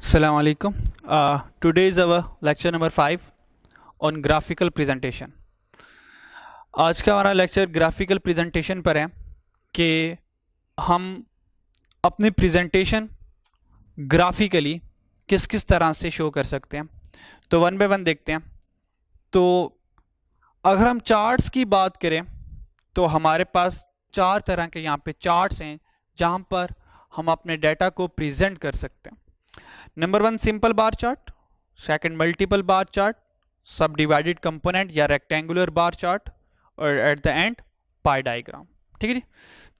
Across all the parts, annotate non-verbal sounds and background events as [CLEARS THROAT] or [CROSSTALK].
Assalamu alaikum. Uh, today is our lecture number five on graphical presentation. आज का हमारा lecture graphical presentation पर है कि हम अपनी प्रेजेंटेशन ग्राफिकली किस किस तरह से शो कर सकते हैं तो वन बाय वन देखते हैं तो अगर हम चार्ट्स की बात करें तो हमारे पास चार तरह के यहाँ पे चार्ट्स हैं जहाँ पर हम अपने डाटा को प्रेजेंट कर सकते हैं। Number one simple bar chart second multiple bar chart subdivided component या रेक्टेंगुलर बार चार्ट और at the end pie diagram ठीक है जी?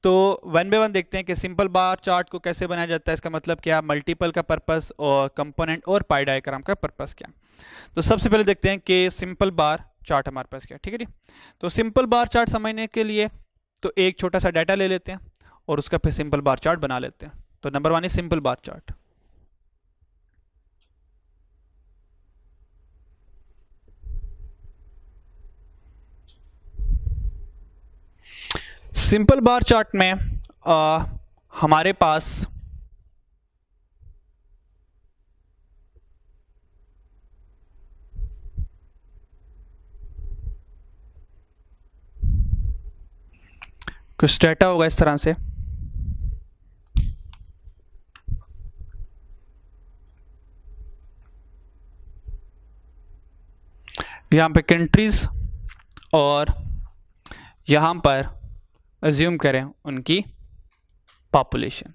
तो वन बाय वन देखते हैं कि सिंपल बार चार्ट को कैसे बनाया जाता है। इसका मतलब क्या? मल्टीपल का पर्पस और कंपोनेंट और पाई डायग्राम का पर्पस क्या? तो सबसे पहले देखते हैं कि सिंपल बार चार्ट हमारे पास क्या ठीक है जी? तो सिंपल बार चार्ट समझने के लिए तो एक छोटा सा डाटा ले लेते हैं। और उसका फिर सिंपल बार चार्ट बना लेते हैं। तो number one is simple bar chart simple bar chart में आ, हमारे पास कुछ डाटा होगा इस तरह से। यहाँ पे कंट्रीज़ और यहाँ पर अज्यूम करें उनकी पॉपुलेशन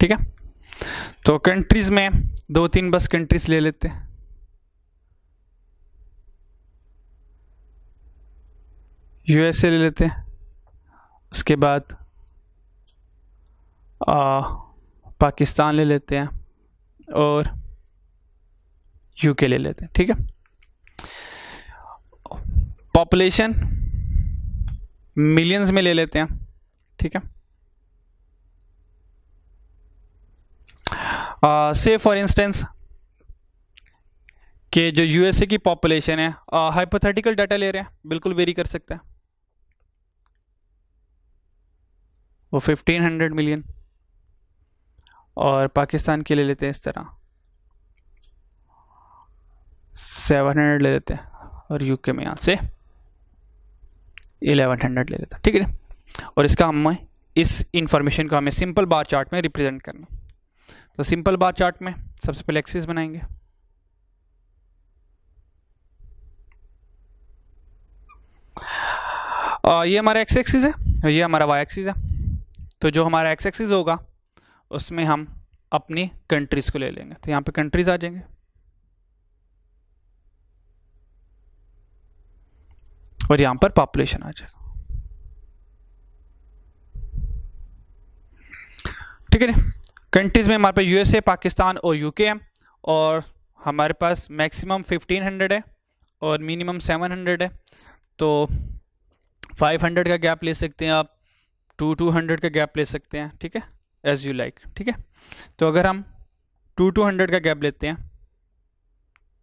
ठीक है? तो कंट्रीज़ में दो तीन बस कंट्रीज़ ले लेते हैं। यूएसए ले लेते हैं। उसके बाद आ, पाकिस्तान ले लेते हैं। और यूके ले लेते हैं ठीक है? पॉपुलेशन मिलियंस में ले लेते हैं ठीक है? से फॉर इंस्टेंस कि जो यूएसए की पॉपुलेशन है हाइपोथेटिकल uh, डाटा ले रहे हैं बिल्कुल वेरी कर सकते हैं। वो 1500 मिलियन और पाकिस्तान के ले लेते हैं इस तरह। 700 ले लेते हैं और यूके में यहाँ से 1100 ले लेते हैं ठीक है और इसका हमें इस इंफॉर्मेशन को हमें सिंपल बार चार्ट में रिप्रेजेंट करना तो सिंपल बार चार्ट में सबसे पहले एक्सिस बनाएँगे। आ, ये हमारा एक्स एक्सिस है और ये हमारा वाई एक्सिस है। तो जो हमारा एक्स एक्सिस होगा उसमें हम अपनी कंट्रीज़ को ले लेंगे। तो यहाँ पे कंट्रीज़ आ जाएँगे। और यहाँ पर पॉपुलेशन आ जाएगा। ठीक है कंट्रीज़ में हमारे पास यूएसए पाकिस्तान और यूके है और हमारे पास मैक्सिमम 1500 है और मिनिमम 700 है। तो 500 का गैप ले सकते हैं आप टू टू हंड्रेड का गैप ले सकते हैं, ठीक है? एज यू लाइक ठीक है? तो अगर हम टू टू हंड्रेड का गैप लेते हैं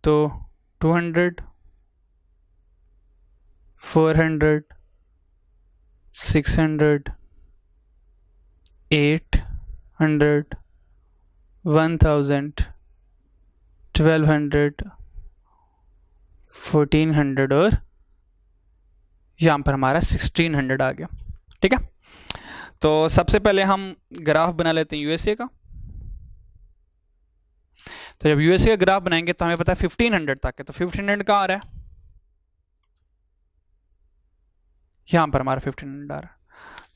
तो two hundred four hundred six hundred eight hundred one thousand twelve hundred fourteen hundred और यहाँ पर हमारा सिक्सटीन हंड्रेड आ गया, ठीक है? तो सबसे पहले हम ग्राफ बना लेते हैं यूएसए का। तो जब यूएसए का ग्राफ बनाएँगे तो हमें पता है 1500 तक है तो 1500 का आ रहा है? यहाँ पर हमारा 1500 आ रहा है।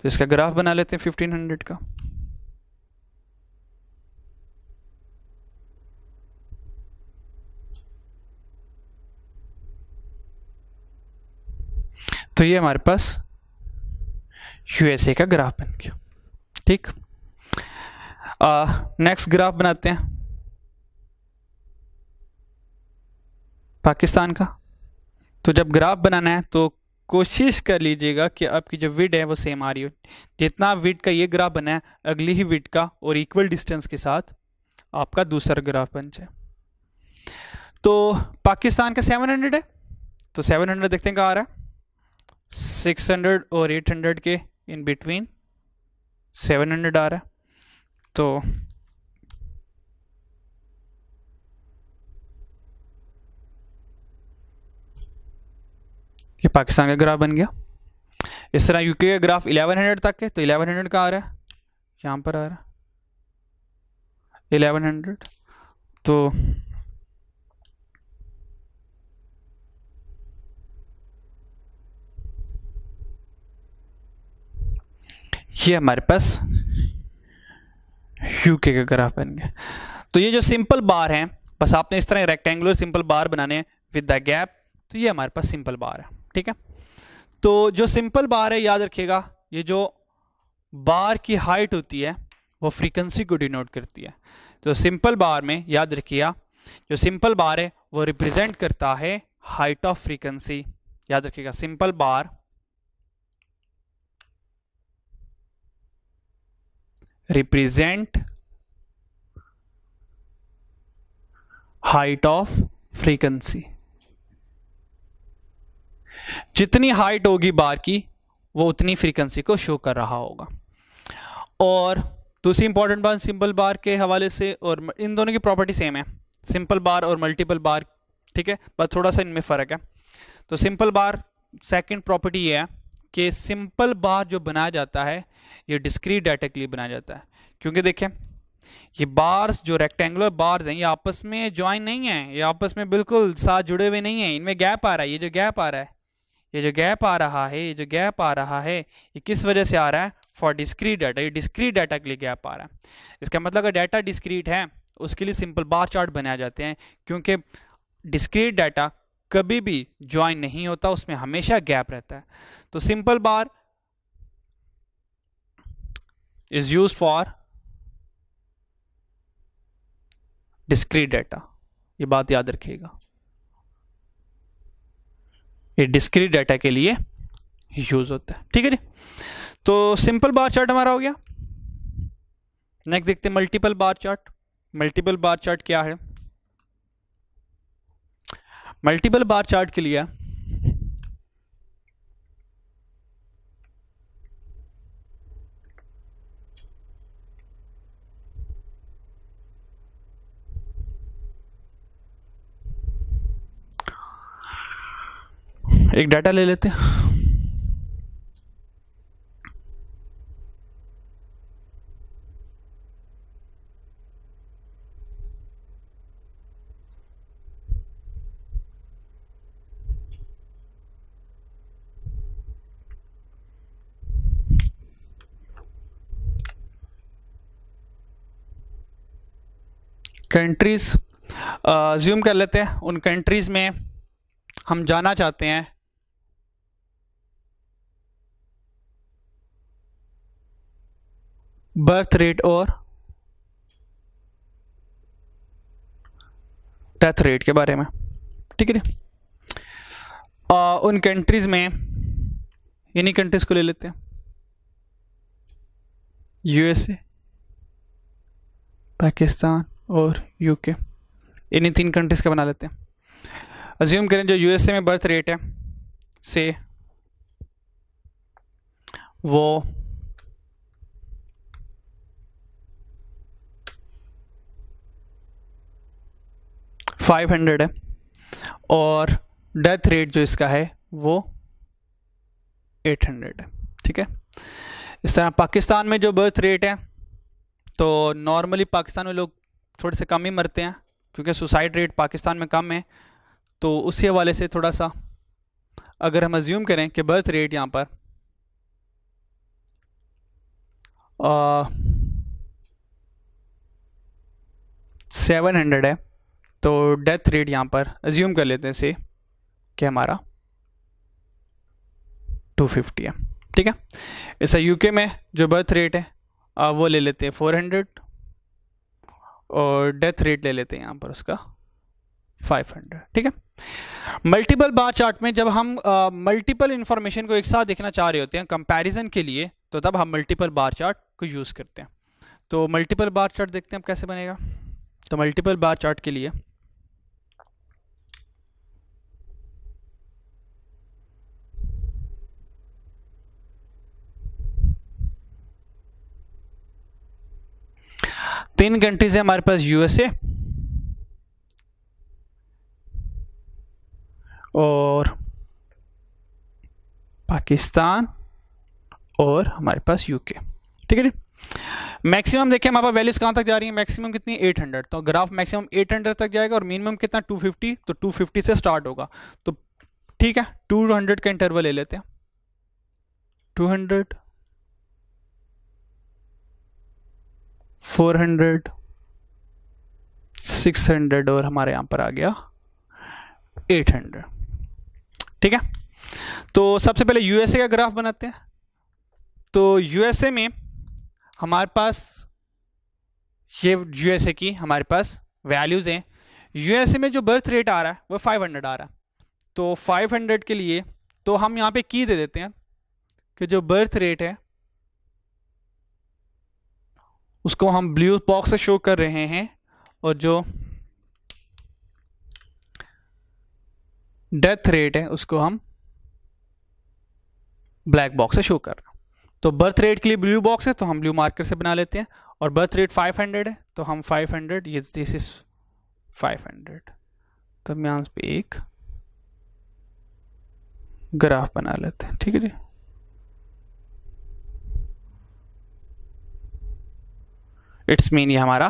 तो इसका ग्राफ बना लेते हैं 1500 का। तो ये हमारे पास यूएसए का ग्राफ बन गया। ठीक? नेक्स्ट ग्राफ बनाते हैं। पाकिस्तान का। तो जब ग्राफ बनाना है तो कोशिश कर लीजिएगा कि आपकी जो विड है, वो सेम आ रही हो। जितना विड का ये ग्राफ बना है, अगली ही विड का और इक्वल डिस्टेंस के साथ आपका दूसरा ग्राफ बन जाए। तो पाकिस्तान का 700 है। तो 700 देखते हैं कहाँ आ रहा है। 600 और 800 के इन बिटवीन 700 आ रहा है तो ये पाकिस्तान का ग्राफ बन गया। इस तरह यूके का ग्राफ 1100 तक है तो 1100 का आ रहा है? यहाँ पर आ रहा है। 1100 तो ये हमारे पास यूके का ग्राफ बन गया। तो ये जो सिंपल बार है, बस आपने इस तरह रेक्टेंगुलर सिंपल बार बनाने विद द गैप तो ये हमारे पास सिंपल बार है, ठीक है? तो जो सिंपल बार है, याद रखिएगा, ये जो बार की हाइट होती है, वो फ्रीक्वेंसी को डिनोट करती है। तो सिंपल बार में, याद रखिएगा, जो सिंपल बार है, वो रिप्रेजेंट करता है हाइट ऑफ़ फ्रीक्वेंसी याद रखिएगा simple bar represent height of frequency जितनी हाइट होगी बार की, वो उतनी फ्रीक्वेंसी को शो कर रहा होगा। और दूसरी इंपॉर्टेंट बात सिंपल बार के हवाले से और इन दोनों की प्रॉपर्टी सेम है। सिंपल बार और मल्टीपल बार ठीक है? बस थोड़ा सा इनमें फ़र्क है। तो सिंपल बार सेकंड प्रॉपर्टी ये है। कि सिंपल बार जो बनाया जाता है, ये डिस्क्रीट डाटा के लिए बनाया जाता है। क्योंकि देखें, ये बार्स जो रेक्टेंगुलर बार्स हैं, ये आपस में ज्वाइन नहीं है, ये आपस में बिल्कुल साथ जुड़े हुए नहीं है, इनमें गैप आ रहा है, ये जो गैप आ रहा है, ये जो गैप आ रहा है, ये जो गैप आ रहा है, ये किस वजह से आ रहा है? फॉर डिस्क्रीट डाटा ये डिस्क्रीट डाटा के लिए गैप आ रहा है। इसका मतलब अगर डाटा डिस्क्रीट है, उसके लिए सिंपल बार चार्ट बनाए जाते हैं, क्योंकि डिस्क्रीट डाटा कभी भी ज्वाइन नहीं होता, उसमें हमेशा गैप रहता है। तो simple bar is use for discrete data ये बात याद रखिएगा। ये डिस्क्रीट डाटा के लिए यूज़ होता है। ठीक है जी? तो सिंपल बार चार्ट हमारा हो गया। नेक्स्ट देखते हैं multiple bar chart multiple bar chart क्या है? मल्टीपल बार चार्ट के लिए एक डाटा ले लेते हैं। कंट्रीज़ ज्यूम कर लेते हैं। उन कंट्रीज़ में हम जाना चाहते हैं। बर्थ रेट और डेथ रेट के बारे में। ठीक है आ, उन कंट्रीज़ में इन्हीं कंट्रीज़ को ले लेते हैं। यूएसए पाकिस्तान और यूके इन्हीं तीन कंट्रीज़ का बना लेते हैं। अज्यूम करें जो यूएसए में बर्थ रेट है से वो फाइव हंड्रेड है। और डेथ रेट जो इसका है, वो एट हंड्रेड है। ठीक है? इस तरह पाकिस्तान में जो बर्थ रेट है तो नॉर्मली पाकिस्तान में लोग थोड़े से कम ही मरते हैं, क्योंकि सुसाइड रेट पाकिस्तान में कम है। तो उसी हवाले से थोड़ा सा अगर हम अज्यूम करें कि बर्थ रेट यहाँ पर सेवन हंड्रेड है। तो डेथ रेट यहाँ पर अज्यूम कर लेते हैं से कि हमारा 250 है। ठीक है? ऐसा यूके में जो बर्थ रेट है वो ले लेते हैं 400 और डेथ रेट ले लेते हैं यहाँ पर उसका 500 ठीक है? मल्टीपल बार चार्ट में जब हम मल्टीपल इंफॉर्मेशन को एक साथ देखना चाह रहे होते हैं कंपैरिजन के लिए तो तब हम मल्टीपल बार चार्ट को यूज़ करते हैं। तो मल्टीपल बार चार्ट देखते हैं अब कैसे बनेगा। तो मल्टीपल बार चार्ट के लिए तीन कंट्रीज़ है हमारे पास यूएसए और पाकिस्तान और हमारे पास यूके ठीक है जी? मैक्सिमम देखिए हमारे पास वैल्यूज़ कहाँ तक जा रही है? मैक्सिमम कितनी? 800 तो ग्राफ मैक्सिमम 800 तक जाएगा और मिनिमम कितना? 250 तो 250 से स्टार्ट होगा। तो ठीक है 200 का इंटरवल ले लेते हैं। 200 400 600 और हमारे यहाँ पर आ गया 800 ठीक है? तो सबसे पहले यूएसए का ग्राफ बनाते हैं। तो यूएसए में हमारे पास ये यूएसए की हमारे पास वैल्यूज़ हैं। यूएसए में जो बर्थ रेट आ रहा है, वो 500 आ रहा है। तो 500 के लिए तो हम यहाँ पे की दे देते हैं कि जो बर्थ रेट है उसको हम ब्लू बॉक्स से शो कर रहे हैं और जो डेथ रेट है, उसको हम ब्लैक बॉक्स से शो कर रहे हैं। तो बर्थ रेट के लिए ब्लू बॉक्स है तो हम ब्लू मार्कर से बना लेते हैं। और बर्थ रेट 500 है तो हम 500 ये दिस इज़ 500 तो हम यहाँ पे एक ग्राफ बना लेते हैं, ठीक है जी? इट्स मीन ये हमारा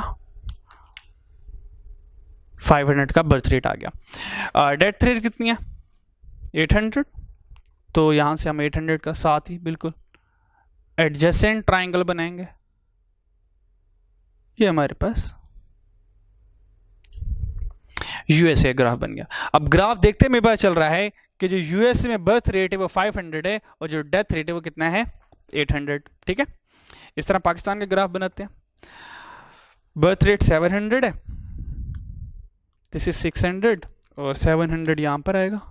500 का बर्थ रेट आ गया। डेथ रेट कितनी है? 800 तो यहाँ से हम 800 का साथ ही बिल्कुल एडजेसेंट ट्राइंगल बनाएँगे। ये हमारे पास यूएसए ग्राफ बन गया। अब ग्राफ देखते में पता चल रहा है कि जो यूएसए में बर्थ रेट है वो 500 है और जो डेथ रेट है वो कितना है? 800 ठीक है? इस तरह पाकिस्तान का ग्राफ बनाते हैं। बर्थ रेट 700 है। दिस इज़ 600 और 700 हंड्रेड यहाँ पर आएगा।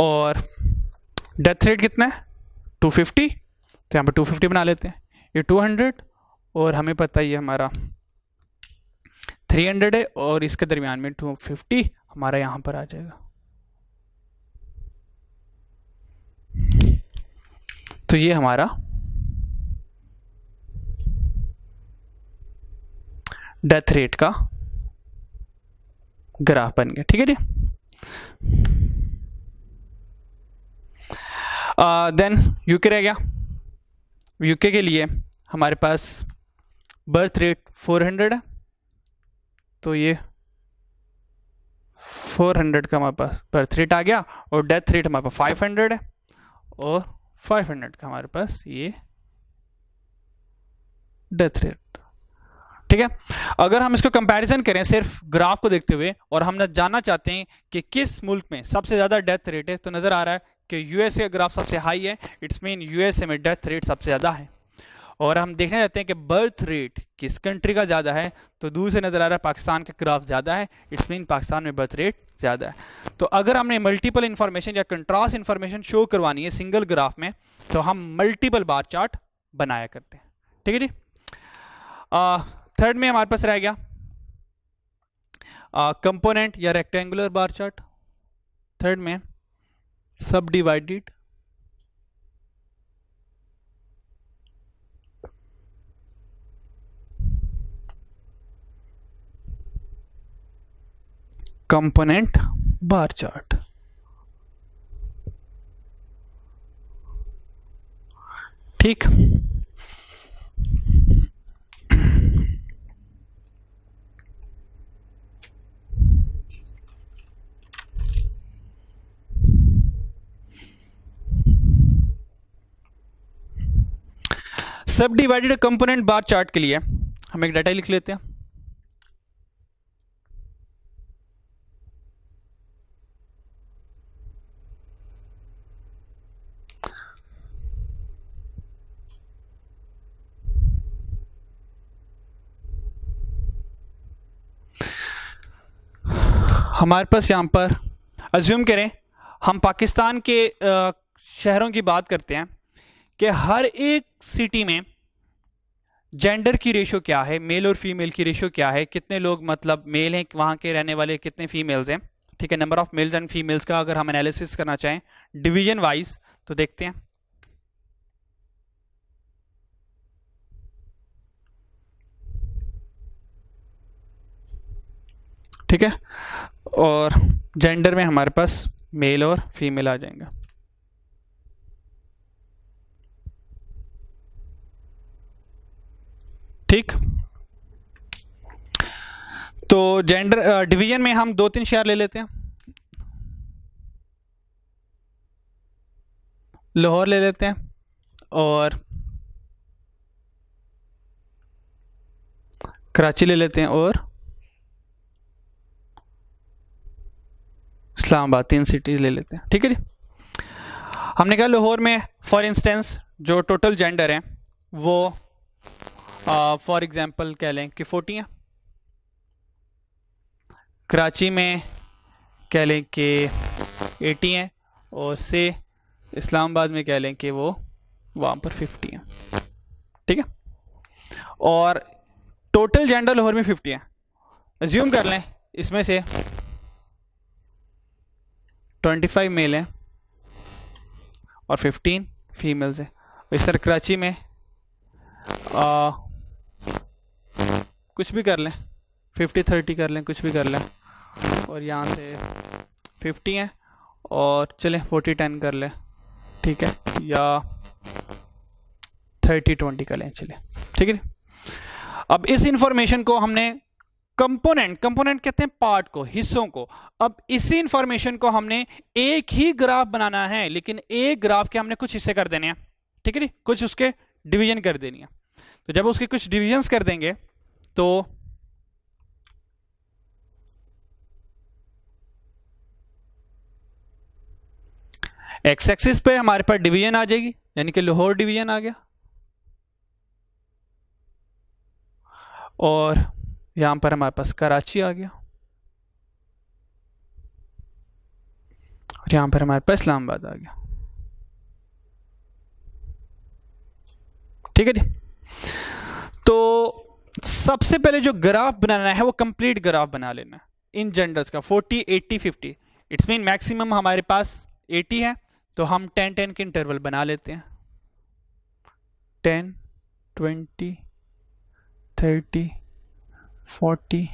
और डेथ रेट कितना है? 250 तो यहाँ पर 250 बना लेते हैं। ये 200 और हमें पता ही है हमारा 300 है और इसके दरमियान में 250 हमारा यहाँ पर आ जाएगा। तो ये हमारा डेथ रेट का ग्राफ बन गया, ठीक है जी? देन यूके रह गया। यूके के लिए हमारे पास बर्थ रेट 400 है तो ये 400 का हमारे पास बर्थ रेट आ गया और डेथ रेट हमारे पास 500 है और 500 का हमारे पास ये डेथ रेट ठीक है? अगर हम इसको कंपैरिजन करें सिर्फ़ ग्राफ को देखते हुए और हम जानना चाहते हैं कि किस मुल्क में सबसे ज़्यादा डेथ रेट है तो नज़र आ रहा है कि यूएसए का ग्राफ सबसे हाई है। इट्स मीन यूएसए में डेथ रेट सबसे ज़्यादा है। और हम देखने जाते हैं कि बर्थ रेट किस कंट्री का ज़्यादा है तो दूर से नज़र आ रहा है पाकिस्तान का ग्राफ ज़्यादा है। इट्स मीन पाकिस्तान में बर्थ रेट ज़्यादा है। तो अगर हमने मल्टीपल इन्फॉर्मेशन या कंट्रास्ट इन्फॉर्मेशन शो करवानी है सिंगल ग्राफ में तो हम मल्टीपल बार चार्ट बनाया करते हैं। ठीक है जी? थर्ड में हमारे पास रह गया। कंपोनेंट या रेक्टेंगुलर बार चार्ट थर्ड में सब डिवाइडेड कंपोनेंट बार चार्ट ठीक? सब डिवाइडेड कंपोनेंट बार चार्ट के लिए, हम एक डाटा लिख लेते हैं। हमारे पास यहाँ पर अज्यूम करें, हम पाकिस्तान के शहरों की बात करते हैं। कि हर एक सिटी में जेंडर की रेशो क्या है मेल और फीमेल की रेशो क्या है, कितने लोग मतलब मेल हैं, वहाँ के रहने वाले कितने फीमेल्स हैं, ठीक है number of males and females का अगर हम एनालिसिस करना चाहें डिवीज़न वाइज तो देखते हैं। ठीक है? और जेंडर में हमारे पास मेल और फीमेल आ जाएँगे। ठीक। तो जेंडर डिवीज़न में हम दो तीन शेयर ले लेते हैं। लाहौर ले लेते हैं और कराची ले लेते हैं और इस्लामाबाद, तीन सिटीज़ ले लेते हैं। ठीक है जी? हमने कहा लाहौर में फॉर इंस्टेंस जो टोटल जेंडर है, वो फॉर एग्जांपल कह लें कि फोर्टी हैं कराची में कह लें कि एटी हैं और से इस्लामाबाद में कह लें कि वो वहाँ पर फिफ्टी हैं। ठीक है? और टोटल जेंडर लाहौर में फिफ्टी हैं। एज्यूम कर लें इसमें से ट्वेंटी फाइव मेल हैं और फिफ्टीन फीमेल्स हैं। इस तरह कराची में आ, कुछ भी कर लें। फिफ्टी थर्टी कर लें, कुछ भी कर लें। और यहाँ से फिफ्टी हैं और चलें फोर्टी टेन कर लें। ठीक है? या थर्टी ट्वेंटी कर लें, चलें। ठीक है अब इस इंफॉर्मेशन को हमने कंपोनेंट कंपोनेंट कहते हैं पार्ट को, हिस्सों को। अब इसी इंफॉर्मेशन को हमने एक ही ग्राफ बनाना है, लेकिन एक ग्राफ के हमने कुछ हिस्से कर देने हैं। ठीक है नी कुछ उसके डिवीज़न कर देनी है। तो जब उसके कुछ डिविजन्स कर देंगे तो एक्स एक्सिस पे हमारे पास डिवीज़न आ जाएगी, यानी कि लाहौर डिवीज़न आ गया। और यहाँ पर हमारे पास कराची आ गया। और यहाँ पर हमारे पास इस्लामाबाद आ गया। ठीक है जी? तो सबसे पहले जो ग्राफ बनाना है, वो कंप्लीट ग्राफ बना लेना इन जेंडर्स का 40 80 50 इट्स मीन मैक्सिमम हमारे पास 80 है तो हम 10 10 के इंटरवल बना लेते हैं. 10 20 30 40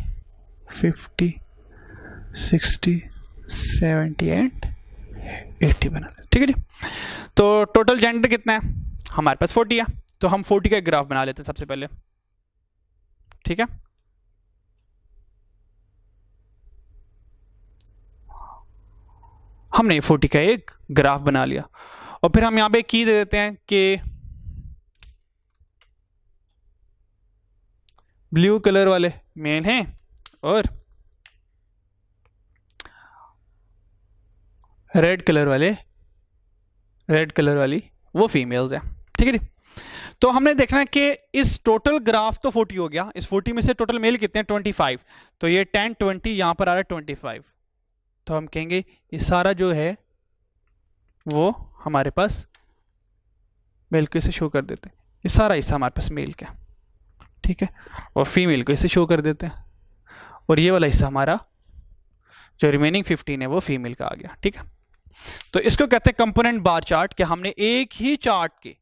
50 60 70 एंड 80 बना ठीक है जी? तो टोटल जेंडर कितना है? हमारे पास 40 है तो हम 40 का ग्राफ बना लेते हैं सबसे पहले. ठीक है? हमने 40 का एक ग्राफ बना लिया। और फिर हम यहाँ पे की दे देते हैं कि ब्लू कलर वाले मेल हैं और रेड कलर वाले रेड कलर वाली वो फीमेल्स हैं। ठीक है जी? तो हमने देखना है कि इस टोटल ग्राफ तो 40 हो गया। इस 40 में से टोटल मेल कितने हैं? 25 तो ये 10 20 यहाँ पर आ रहा है 25 तो हम कहेंगे, ये सारा जो है, वो हमारे पास मेल को इसे शो कर देते हैं। ये सारा हिस्सा हमारे पास मेल का ठीक है? और फीमेल को इसे शो कर देते हैं। और ये वाला हिस्सा हमारा, जो रिमेनिंग 15 है, वो फीमेल का आ गया। ठीक है? तो इसको कहते हैं कंपोनेंट बार चार्ट कि हमने एक ही चार्ट के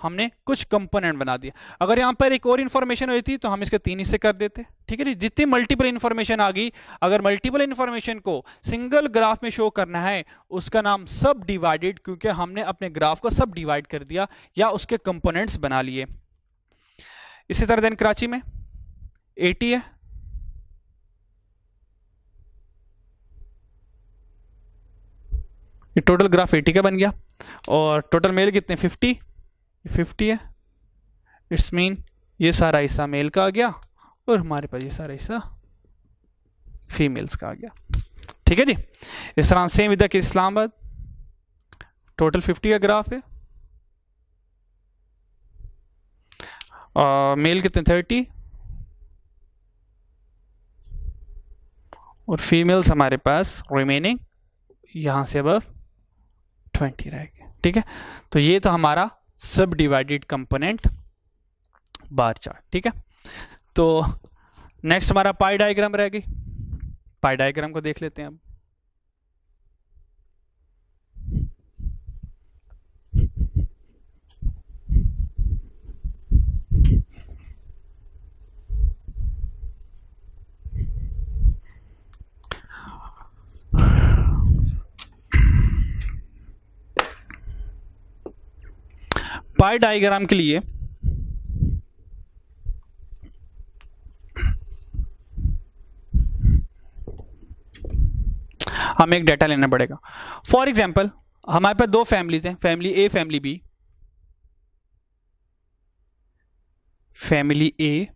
हमने कुछ कंपोनेंट बना दिया। अगर यहाँ पर एक और इन्फॉर्मेशन हुई थी तो हम इसके तीन हिस्से कर देते। ठीक है जी? जितनी मल्टीपल इन्फॉर्मेशन आ गई, अगर मल्टीपल इन्फॉर्मेशन को सिंगल ग्राफ में शो करना है, उसका नाम सब डिवाइडेड क्योंकि हमने अपने ग्राफ को सब डिवाइड कर दिया, या उसके कंपोनेंट्स बना लिए। इसी तरह देन कराची में एटी है। टोटल ग्राफ एटी का बन गया। और टोटल मेल कितने? फिफ्टी है। इट्स मीन ये सारा हिस्सा मेल का आ गया और हमारे पास ये सारा हिस्सा फीमेल्स का आ गया। ठीक है जी? इस तरह सेम इधर के इस्लामाबाद। टोटल फिफ्टी का ग्राफ है। मेल कितने? थर्टी और फीमेल्स हमारे पास रिमेनिंग यहाँ से अब ट्वेंटी रहेगी ठीक है? तो ये तो हमारा सब डिवाइडेड कंपोनेंट बार चार्ट ठीक है? तो नेक्स्ट हमारा पाई डायग्राम रहेगी। पाई डायग्राम को देख लेते हैं अब। पाई डायग्राम के लिए हमें एक डाटा लेना पड़ेगा। फॉर एग्ज़ाम्पल हमारे पास दो फैमिलीज़ हैं family A family B family A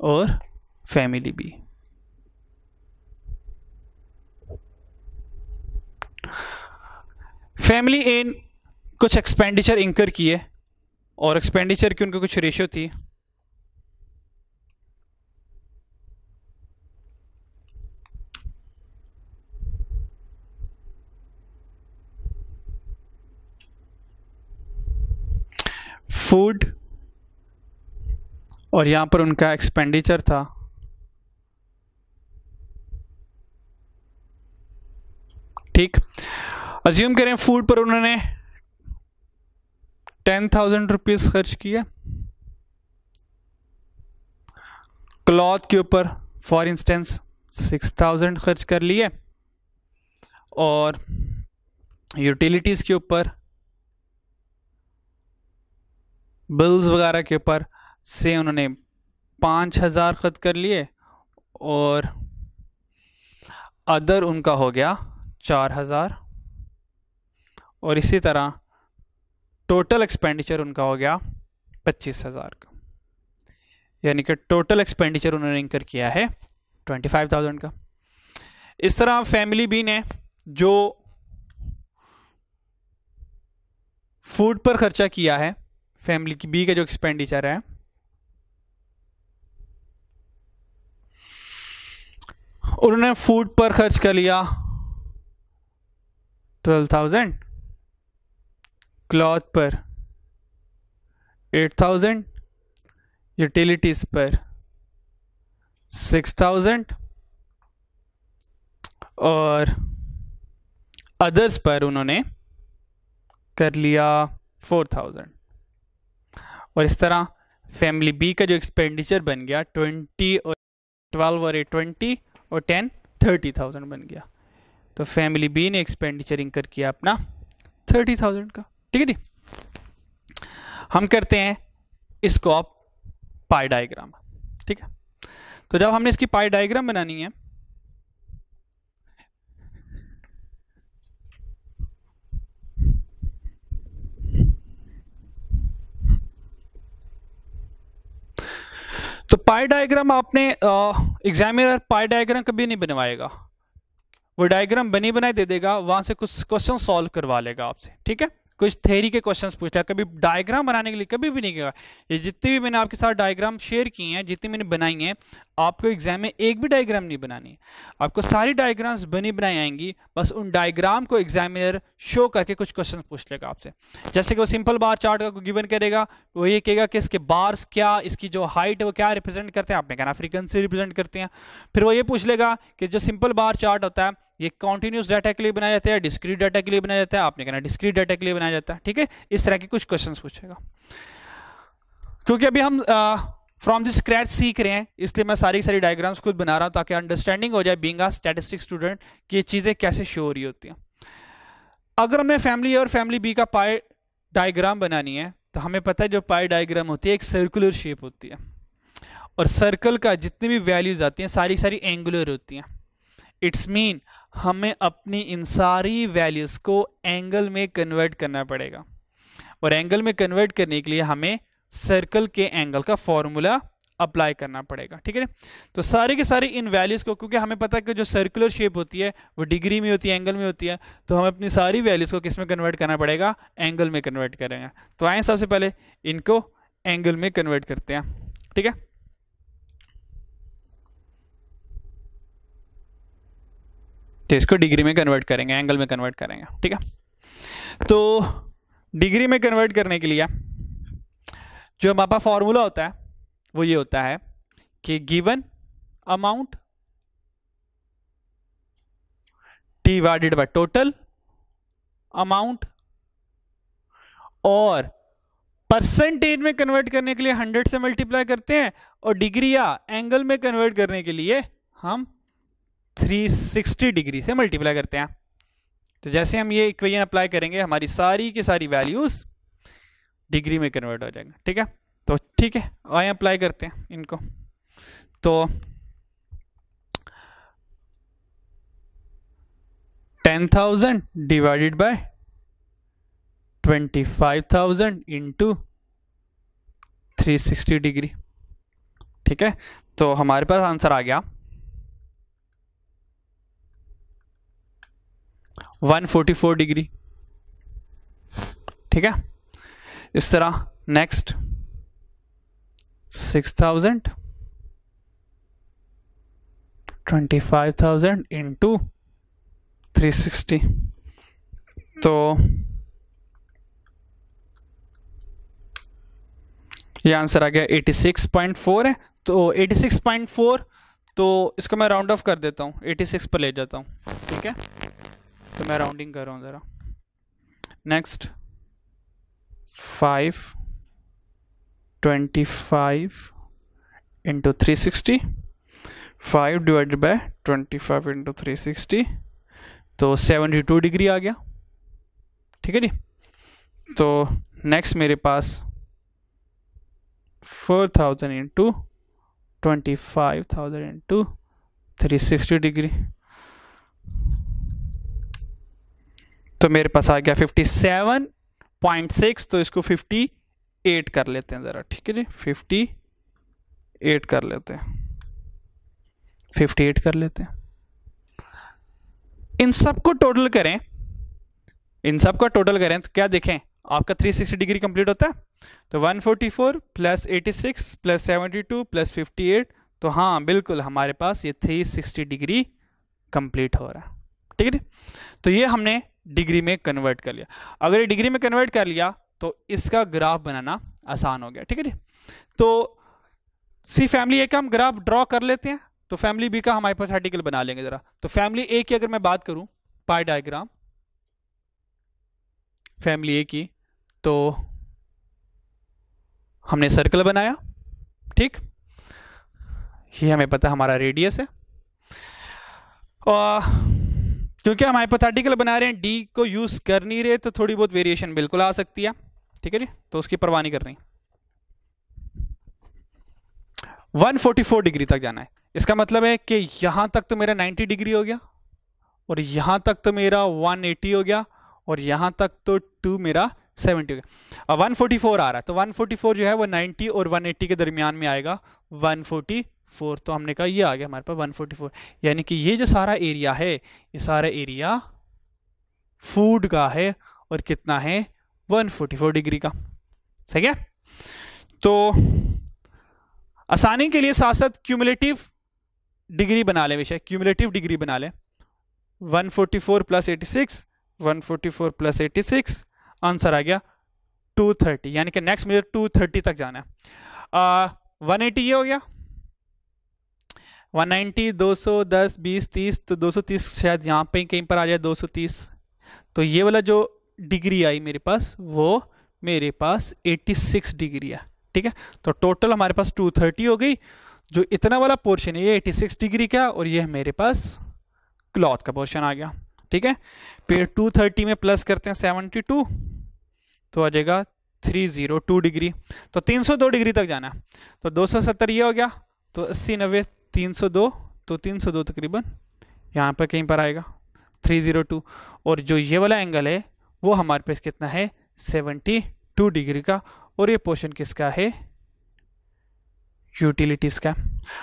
और फैमिली बी फैमिली ए कुछ एक्सपेंडिचर इंकर किए और एक्सपेंडिचर की उनकी कुछ रेशियो थी। फ़ूड और यहाँ पर उनका एक्सपेंडिचर था। ठीक। अज्यूम करें फ़ूड पर उन्होंने टेन थाउज़ेंड रुपीज़ खर्च किया। क्लॉथ के ऊपर फॉर इंस्टेंस सिक्स थाउज़ेंड खर्च कर लिए। और यूटिलिटीज़ के ऊपर बिल्स वगैरह के ऊपर, से उन्होंने पाँच हज़ार खर्च कर लिए। और अदर उनका हो गया चार हज़ार। और इसी तरह टोटल एक्सपेंडिचर उनका हो गया पच्चीस हज़ार का। यानी कि टोटल एक्सपेंडिचर उन्होंने इंकर किया है ट्वेंटी फाइव थाउज़ेंड का। इस तरह फैमिली बी ने जो फ़ूड पर खर्चा किया है फैमिली की बी का जो एक्सपेंडिचर है। उन्होंने फ़ूड पर खर्च कर लिया ट्वेल्व थाउज़ेंड क्लॉथ पर, एट थाउज़ेंड यूटिलिटीज पर, सिक्स थाउज़ेंड, और अदर्स पर उन्होंने कर लिया फोर थाउज़ेंड। और इस तरह फैमिली बी का जो एक्सपेंडिचर बन गया ट्वेंटी और ट्वेल्व और एट ट्वेंटी और टेन थर्टी थाउज़ेंड बन गया। तो फैमिली बी ने एक्सपेंडिचर इंकर किया अपना थर्टी थाउज़ेंड का। ठीक है जी? हम करते हैं इसको आप पाई डायग्राम। ठीक है? तो जब हमने इसकी पाई डायग्राम बनानी है तो पाई डायग्राम आपने एग्जामिनर पाई डायग्राम कभी नहीं बनवाएगा। वो डायग्राम बनी बनाई दे देगा, वहाँ से कुछ क्वेश्चन सॉल्व करवा लेगा आपसे। ठीक है? कुछ थेरी के क्वेश्चंस पूछता है कभी डायग्राम बनाने के लिए, कभी भी नहीं किया। ये जितनी भी मैंने आपके साथ डायग्राम शेयर किए हैं, जितनी मैंने बनाई हैं, आपको एग्ज़ाम में एक भी डायग्राम नहीं बनानी आपको सारी डायग्राम्स बनी बनाई आएँगी, बस उन डायग्राम को एग्जामिनर शो करके कुछ क्वेश्चन पूछ लेगा आपसे। जैसे कि वो सिंपल बार चार्ट का गिवन करेगा, वो ये कहेगा कि इसके बार्स क्या, इसकी जो हाइट है वो क्या रिप्रेजेंट करते हैं, आपने कहना फ्रीक्वेंसी रिप्रेजेंट करते हैं। फिर वो ये पूछ लेगा कि जो सिंपल बार चार्ट होता है ये कॉन्टिन्यूस डाटा के लिए बनाया जाता है डिस्क्रीट डाटा के लिए बनाया जाता है? आपने कहना डिस्क्रीट डाटा के लिए बनाया जाता है, ठीक है? इस तरह के कुछ क्वेश्चन पूछेगा। क्योंकि अभी हम फ्रॉम द स्क्रैच सीख रहे हैं, इसलिए मैं सारी सारी डायग्राम्स खुद बना रहा हूँ ताकि अंडरस्टैंडिंग हो जाए बींग स्टैटिस्टिक स्टूडेंट कि ये चीज़ें कैसे शो हो रही होती हैं। अगर हमें फैमिली और फैमिली बी का पाई डायग्राम बनानी है तो हमें पता है जो पाई डायग्राम होती है, एक सर्कुलर शेप होती है। और सर्कल का जितनी भी वैल्यूज़ आती हैं, सारी सारी एंगुलर होती हैं। इट्स मीन हमें अपनी इन सारी वैल्यूज़ को एंगल में कन्वर्ट करना पड़ेगा। और एंगल में कन्वर्ट करने के लिए हमें सर्कल के एंगल का फॉर्मूला अप्लाई करना पड़ेगा, ठीक है तो सारी के सारी इन वैल्यूज़ को, क्योंकि हमें पता है कि जो सर्कुलर शेप होती है, वो डिग्री में होती है एंगल में होती है तो हमें अपनी सारी वैल्यूज़ को किसमें कन्वर्ट करना पड़ेगा? एंगल में कन्वर्ट करेंगे। तो आए सबसे पहले इनको एंगल में कन्वर्ट करते हैं, ठीक है? तो इसको डिग्री में कन्वर्ट करेंगे एंगल में कन्वर्ट करेंगे, ठीक है? तो डिग्री में कन्वर्ट करने के लिए जो हमारे पास फॉर्मूला होता है, वो ये होता है कि given amount divided by total amount और परसेंटेज में कन्वर्ट करने के लिए 100 से मल्टीप्लाई करते हैं और डिग्री या एंगल में कन्वर्ट करने के लिए हम 360 डिग्री से मल्टीप्लाई करते हैं। तो जैसे हम ये इक्वेशन अप्लाई करेंगे, हमारी सारी की सारी वैल्यूज़ डिग्री में कन्वर्ट हो जाएँगे, ठीक है? तो ठीक है, आए अप्लाई करते हैं इनको। तो ten thousand divided by twenty five thousand into three sixty degree, ठीक है? तो हमारे पास आंसर आ गया। 144 डिग्री। ठीक है? इस तरह नेक्स्ट 6000 25,000 इंटू थ्री सिक्सटी तो ये आंसर आ गया 86.4 है। तो 86.4 तो इसको मैं राउंड ऑफ़ कर देता हूँ। 86 पर ले जाता हूँ। ठीक है? तो मैं राउंडिंग कर रहा हूँ ज़रा। Next five twenty five into three sixty five divided by twenty five into three sixty तो सेवेंटी टू डिग्री आ गया। ठीक है जी? तो नेक्स्ट मेरे पास four thousand into twenty five thousand into three sixty degree तो मेरे पास आ गया फिफ्टी सेवन पॉइंट सिक्स तो इसको फिफ्टी एट कर लेते हैं ज़रा, ठीक है जी? फिफ्टी एट कर लेते हैं। फिफ्टी एट कर लेते हैं। इन सबको टोटल करें, इन सब का टोटल करें तो क्या देखें? आपका 360 डिग्री कंप्लीट होता है तो 144 प्लस 86 प्लस 72 प्लस 58 तो हाँ बिल्कुल हमारे पास ये 360 डिग्री कंप्लीट हो रहा है, ठीक है तो ये हमने डिग्री में कन्वर्ट कर लिया। अगर ये डिग्री में कन्वर्ट कर लिया तो इसका ग्राफ बनाना आसान हो गया, ठीक है जी? तो सी फैमिली ए का हम ग्राफ ड्रॉ कर लेते हैं तो फैमिली बी का हम हाइपोथेटिकल बना लेंगे जरा। तो फैमिली ए की अगर मैं बात करूँ, पाई डायग्राम, फैमिली ए की तो हमने सर्कल बनाया, ठीक? ये हमें पता हमारा रेडियस है। और क्योंकि हम हाइपोथेटिकल बना रहे हैं डी को यूज़ कर नहीं रहे तो थोड़ी बहुत वेरिएशन बिल्कुल आ सकती है। ठीक है जी? तो उसकी परवाह नहीं करनी। 144 डिग्री तक जाना है। इसका मतलब है कि यहाँ तक तो मेरा 90 डिग्री हो गया, और यहाँ तक तो मेरा 180 हो गया, और यहाँ तक तो 2 मेरा 70 हो गया। अब 144 आ रहा है तो 144 जो है वो 90 और 180 के दरमियान में आएगा। 140 फोर तो हमने कहा ये आ गया हमारे पास वन फोर्टी फोर यानी कि ये जो सारा एरिया है, ये सारा एरिया फ़ूड का है और कितना है? वन फोर्टी फोर डिग्री का। सही है? तो आसानी के लिए साथ साथ क्यूमुलेटिव डिग्री बना ले विषय। क्यूमुलेटिव डिग्री बना ले। 144 प्लस 86 144 प्लस 86 आंसर आ गया 230 यानी कि नेक्स्ट मुझे 230 तक जाना है। वन एटी ये हो गया। 190 210 20 30 तो 230 शायद यहाँ पे कहीं पर आ जाए 230 तो ये वाला जो डिग्री आई मेरे पास, वो मेरे पास 86 डिग्री है, ठीक है? तो टोटल हमारे पास 230 हो गई, जो इतना वाला पोर्शन है, ये 86 डिग्री का, और ये मेरे पास क्लॉथ का पोर्शन आ गया, ठीक है? फिर 230 में प्लस करते हैं 72 तो आ जाएगा 302 डिग्री। तो 302 डिग्री तक जाना है। तो 270 ये हो गया तो अस्सी नब्बे 302 तो 302 तकरीबन यहाँ पर कहीं पर आएगा। 302 और जो ये वाला एंगल है, वो हमारे पास कितना है? 72 डिग्री का, और ये पोर्शन किसका है? यूटिलिटीज का।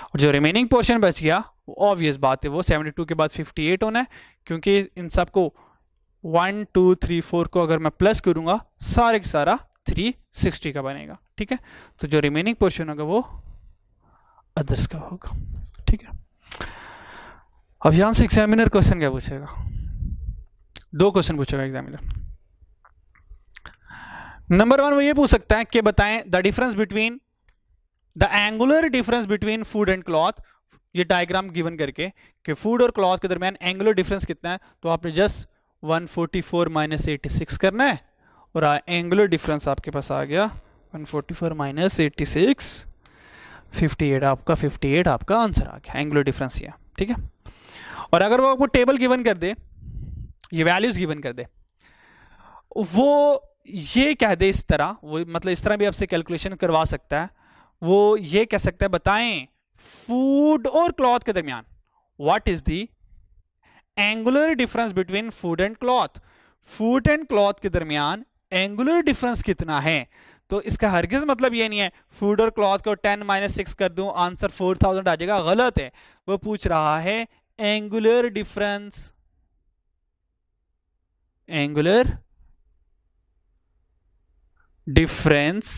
और जो रिमेनिंग पोर्शन बच गया, वो ऑब्वियस बात है, वो 72 के बाद 58 होना है, क्योंकि इन सबको वन, टू, थ्री, फोर को अगर मैं प्लस करूँगा, सारे का सारा 360 का बनेगा, ठीक है? तो जो रिमेनिंग पोर्शन होगा वो अदर्स का होगा। ठीक है। अब यहाँ से एग्जामिनर क्वेश्चन क्या पूछेगा? दो क्वेश्चन पूछेगा एग्जामिनर नंबर वन वो ये पूछ सकता है कि बताएँ the difference between the angular difference between food and cloth ये डायग्राम गिवन करके कि फ़ूड और क्लॉथ के दरमियान एंगुलर डिफरेंस कितना है तो आपने just 144 forty four minus eighty six करना है, और एंगुलर डिफरेंस आपके पास आ गया 144 forty four minus eighty six fifty eight आपका 58 आपका आंसर आ गया एंगुलर डिफरेंस ये, ठीक है? और अगर वो आपको टेबल गिवन कर दे, ये वैल्यूज़ गिवन कर दे, वो ये कह दे इस तरह, वो मतलब इस तरह भी आपसे कैलकुलेशन करवा सकता है, वो ये कह सकता है, बताएँ फ़ूड और क्लॉथ के दरमियान what is the angular difference between food and cloth food and cloth के दरमियान एंगुलर डिफरेंस कितना है? तो इसका हरगिज मतलब ये नहीं है। फ़ूड और क्लॉथ को 10 माइनस सिक्स कर दूँ आंसर 4000 आ जाएगा। गलत है। वो पूछ रहा है angular difference angular difference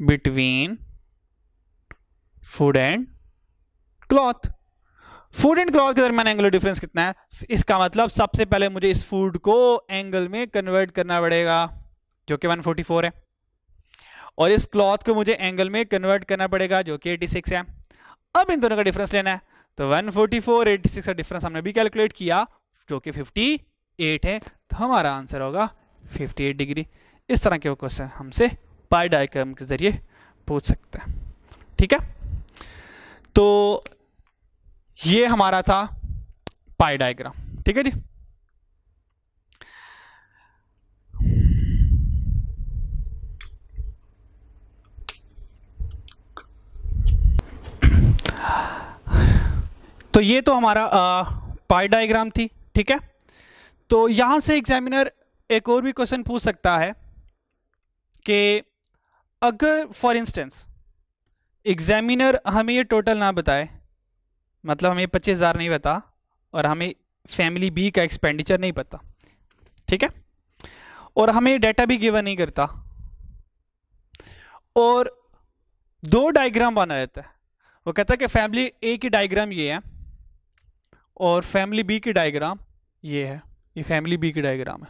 between food and cloth food and cloth के दरमियान एंगुलर डिफरेंस कितना है? इसका मतलब सबसे पहले मुझे इस फ़ूड को एंगल में कन्वर्ट करना पड़ेगा। जो कि 144 है। और इस क्लॉथ को मुझे एंगल में कन्वर्ट करना पड़ेगा, जो कि 86 है। अब इन दोनों का डिफरेंस लेना है। तो 144 86 का डिफरेंस हमने भी कैलकुलेट किया, जो कि 58 है। तो हमारा आंसर होगा 58 डिग्री इस तरह के क्वेश्चन हमसे पाई डायग्राम के ज़रिए पूछ सकते हैं। ठीक है? तो ये हमारा था पाई डायग्राम ठीक है जी? तो ये तो हमारा पाई डायग्राम थी, ठीक है? तो यहाँ से एग्जामिनर एक और भी क्वेश्चन पूछ सकता है कि अगर, फॉर इंस्टेंस, एग्जामिनर हमें ये टोटल ना बताए मतलब हमें पच्चीस हज़ार नहीं पता और हमें फैमिली बी का एक्सपेंडिचर नहीं पता, ठीक है? और हमें डेटा भी गिवन नहीं करता, और दो डायग्राम बना रहता है, वो कहता है कि फैमिली ए की डायग्राम ये है और फैमिली बी की डायग्राम ये है, ये फैमिली बी की डायग्राम है।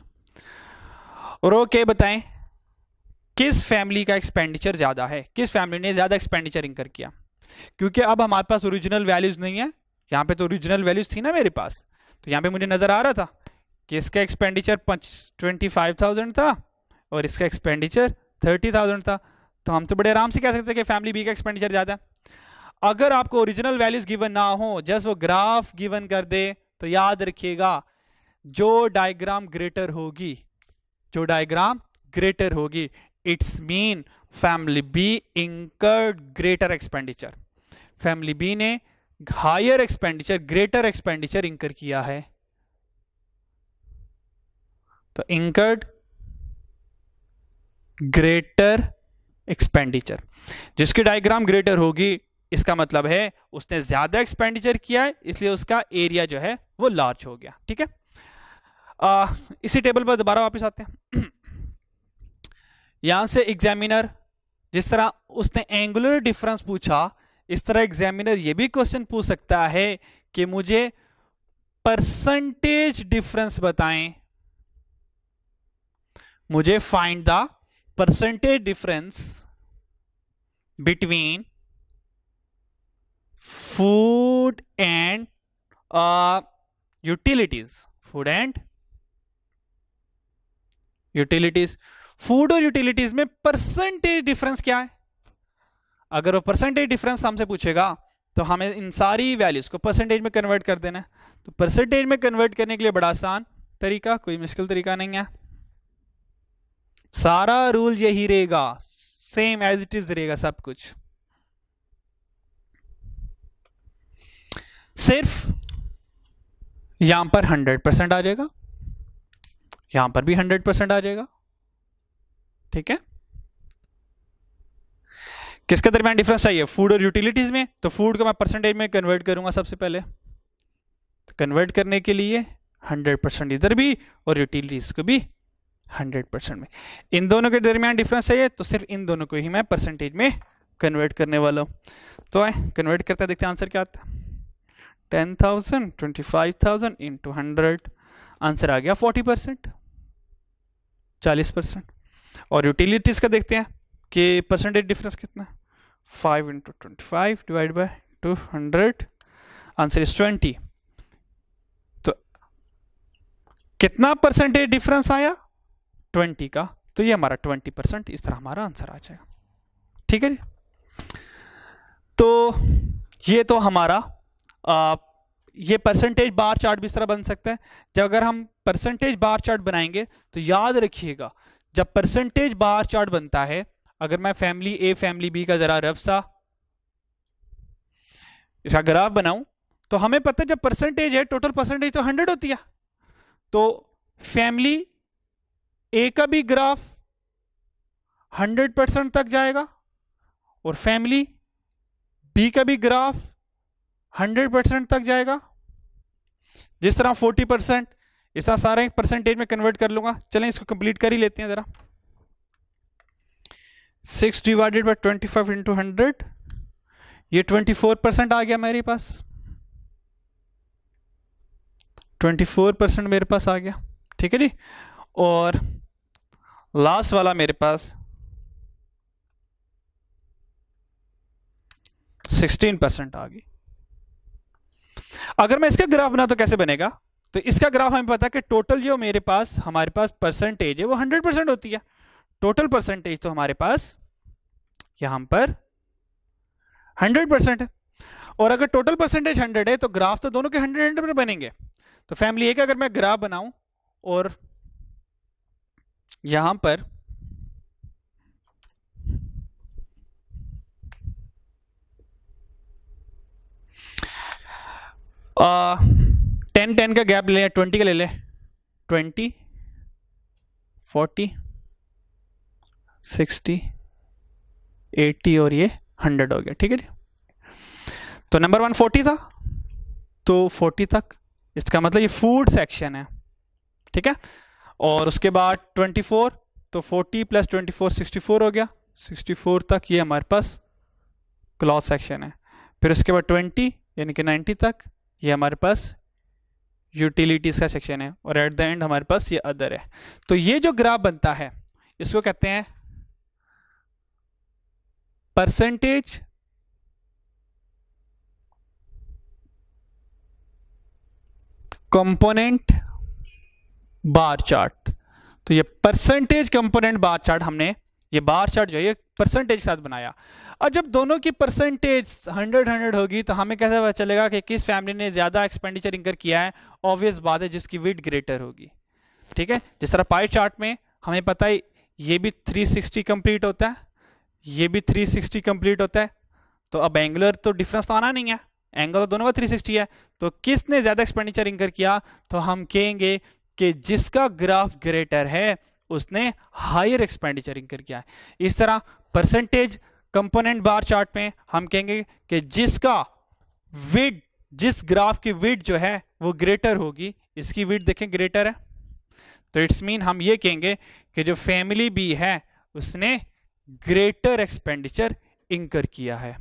और ओके बताएँ, किस फैमिली का एक्सपेंडिचर ज़्यादा है? किस फैमिली ने ज़्यादा एक्सपेंडिचर इंकर किया? क्योंकि अब हमारे पास ओरिजिनल वैल्यूज़ नहीं है। यहाँ पे तो ओरिजिनल वैल्यूज़ थी ना मेरे पास। तो यहाँ पे मुझे नज़र आ रहा था कि इसका एक्सपेंडिचर ट्वेंटी फाइव थाउज़ेंड था और इसका एक्सपेंडिचर थर्टी थाउज़ेंड था। तो हम तो बड़े आराम से कह सकते हैं कि फैमिली बी का एक्सपेंडिचर ज़्यादा अगर आपको ओरिजिनल वैल्यूज़ गिवन ना हो जस्ट वो ग्राफ गिवन कर दे तो याद रखिएगा, जो डायग्राम ग्रेटर होगी, जो डायग्राम ग्रेटर होगी it's mean family B incurred greater expenditure family B ने higher expenditure greater expenditure incur किया है। तो इंकर्ड ग्रेटर एक्सपेंडिचर जिसकी डायग्राम ग्रेटर होगी इसका मतलब है उसने ज़्यादा एक्सपेंडिचर किया है इसलिए उसका एरिया जो है वो लार्ज हो गया ठीक है? आ, इसी टेबल पर दोबारा वापस आते हैं। [CLEARS THROAT] यहाँ से एग्जामिनर जिस तरह उसने एंगुलर डिफरेंस पूछा इस तरह एग्जामिनर ये भी क्वेश्चन पूछ सकता है कि मुझे परसेंटेज डिफरेंस बताएँ। मुझे find the percentage difference between food and utilities food and utilities food और यूटिलिटीज में परसेंटेज डिफरेंस क्या है? अगर वो परसेंटेज डिफरेंस हमसे पूछेगा तो हमें इन सारी वैल्यूज़ को परसेंटेज में कन्वर्ट कर देना है। तो परसेंटेज में कन्वर्ट करने के लिए बड़ा आसान तरीका, कोई मुश्किल तरीका नहीं है। सारा रूल यही रहेगा सेम एज इट इज़ रहेगा सब कुछ। सिर्फ़ यहाँ पर हंड्रेड परसेंट आ जाएगा। यहाँ पर भी हंड्रेड परसेंट आ जाएगा। ठीक है? किसके दरमियान डिफरेंस चाहिए फ़ूड और यूटिलिटीज में? तो फ़ूड को मैं परसेंटेज में कन्वर्ट करूँगा सबसे पहले। तो कन्वर्ट करने के लिए 100 परसेंट इधर भी और यूटिलिटीज को भी 100 परसेंट में। इन दोनों के दरमियान डिफरेंस चाहिए तो सिर्फ़ इन दोनों को ही मैं परसेंटेज में कन्वर्ट करने वाला हूँ। तो आए कन्वर्ट करते देखते आंसर क्या आता है। Ten thousand twenty five thousand into hundred answer आ गया फोर्टी परसेंट चालीस परसेंट और यूटिलिटीज का देखते हैं कि परसेंटेज डिफरेंस कितना five into twenty five divide by two hundred answer is twenty तो कितना परसेंटेज डिफरेंस आया? ट्वेंटी का. तो ये हमारा ट्वेंटी परसेंट इस तरह हमारा आंसर आ जाएगा। ठीक है जी? तो ये तो हमारा ये परसेंटेज बार चार्ट भी इस तरह बन सकता है। जब अगर हम परसेंटेज बार चार्ट बनाएँगे तो याद रखिएगा, जब परसेंटेज बार चार्ट बनता है, अगर मैं फैमिली ए फैमिली बी का जरा रफ सा इसका ग्राफ बनाऊँ तो हमें पता है जब परसेंटेज है टोटल परसेंटेज तो हंड्रेड होती है। तो फैमिली ए का भी ग्राफ हंड्रेड परसेंट तक जाएगा, और फैमिली बी का भी ग्राफ हंड्रेड परसेंट तक जाएगा। जिस तरह फोर्टी परसेंट, इस तरह सारे परसेंटेज में कन्वर्ट कर लूँगा। चलें, इसको कंप्लीट कर ही लेते हैं जरा। Six divided by twenty five into hundred ये ट्वेंटी फोर परसेंट आ गया मेरे पास। ट्वेंटी फोर परसेंट मेरे पास आ गया। ठीक है जी? और लास्ट वाला मेरे पास सिक्सटीन परसेंट आ गई अगर मैं इसका ग्राफ बना तो कैसे बनेगा? तो इसका ग्राफ हमें पता है कि टोटल जो मेरे पास, हमारे पास परसेंटेज है, वो हंड्रेड परसेंट होती है। टोटल परसेंटेज तो हमारे पास यहाँ पर हंड्रेड परसेंट है। और अगर टोटल परसेंटेज हंड्रेड है तो ग्राफ तो दोनों के हंड्रेड हंड्रेड पर बनेंगे। तो फैमिली एक अगर मैं ग्राफ बनाऊँ और यहाँ पर टेन टेन का गैप ले ट्वेंटी का ले ले। ट्वेंटी फोर्टी सिक्सटी एट्टी और ये हंड्रेड हो गया, ठीक है जी? तो नंबर वन फोर्टी था तो फोर्टी तक, इसका मतलब ये फ़ूड सेक्शन है, ठीक है? और उसके बाद ट्वेंटी फोर तो forty plus twenty four sixty four हो गया। सिक्सटी फोर तक ये हमारे पास क्लॉथ सेक्शन है। फिर उसके बाद ट्वेंटी यानी कि नाइन्टी तक ये हमारे पास यूटिलिटीज़ का सेक्शन है और एट द एंड हमारे पास ये अदर है। तो ये जो ग्राफ बनता है, इसको कहते हैं परसेंटेज कंपोनेंट बार चार्ट तो ये परसेंटेज कंपोनेंट बार चार्ट हमने ये बार चार्ट जो है, ये परसेंटेज के साथ बनाया। और जब दोनों की परसेंटेज हंड्रेड हंड्रेड होगी तो हमें कैसे पता चलेगा कि किस फैमिली ने ज़्यादा एक्सपेंडिचर इंकर किया है? ऑब्वियस बात है, जिसकी वेट ग्रेटर होगी। ठीक है? जिस तरह पाई चार्ट में हमें पता है, ये भी 360 कंप्लीट होता है, ये भी 360 कंप्लीट होता है तो अब एंगुलर तो डिफरेंस तो आना नहीं है। एंगल तो दोनों का 360 है। तो किसने ज़्यादा एक्सपेंडिचर इंकर किया? तो हम कहेंगे कि जिसका ग्राफ ग्रेटर है उसने हायर एक्सपेंडिचर इंकर किया है। इस तरह परसेंटेज कंपोनेंट बार चार्ट में हम कहेंगे कि जिसका विड जिस ग्राफ की विड जो है, वो ग्रेटर होगी। इसकी विड देखें ग्रेटर है। तो इट्स मीन हम ये कहेंगे कि जो फैमिली बी है, उसने ग्रेटर एक्सपेंडिचर इंकर किया है।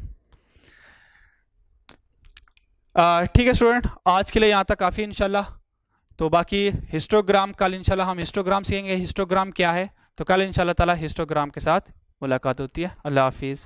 ठीक है स्टूडेंट आज के लिए यहाँ तक काफ़ी, इंशाल्लाह। तो बाकी हिस्टोग्राम, कल इंशाल्लाह हम हिस्टोग्राम सीखेंगे। हिस्टोग्राम क्या है? तो कल इंशाल्लाह ताला हिस्टोग्राम के साथ मुलाकात होती है। अल्लाह हाफिज़।